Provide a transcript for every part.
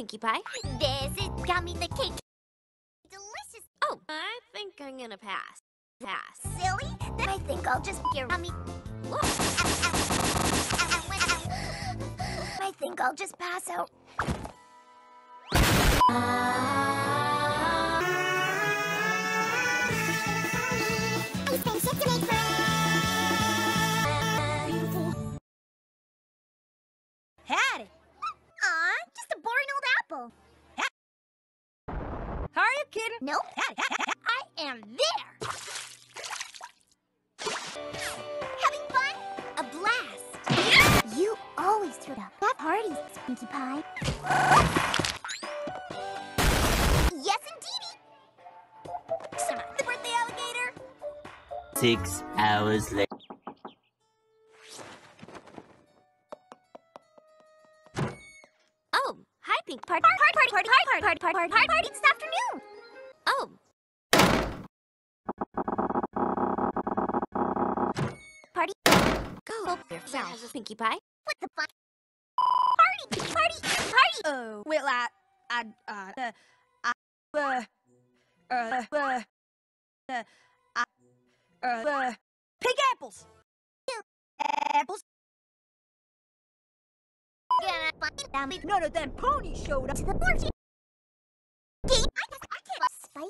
Pinkie Pie. This is gummy the cake. Delicious. Oh, I think I'm gonna pass. Pass. Silly? Then I think I'll just get gummy. I think I'll just pass out. Howdy. Aw, just a boring old apple. How are you kidding? Nope. I am there. Having fun? A blast. You always threw up at parties, Pinkie Pie. yes, indeedy. The birthday alligator. Six hours later. Pink Party, party, party, party, party, party, party, party, party this afternoon. Oh, Party go yourself, Pinkie Pie. What the fuck? Party, party, party. Oh, well, I, I, uh, uh, I, uh, uh, uh, uh, I, uh, uh, pig apples. Apples. Gonna fucking damn it. None of them ponies showed up. To the party. Game. I, I can't spike.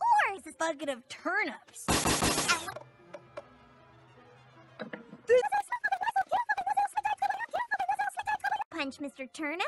Or is A bucket of turnips. Punch Mr. Turnip.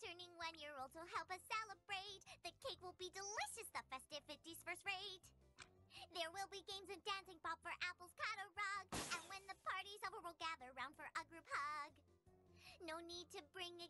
Turning one year old, so help us celebrate. The cake will be delicious, the festivities first rate. There will be games and dancing, pop for apples, cut a rug. And when the party's over, we'll gather round for a group hug. No need to bring a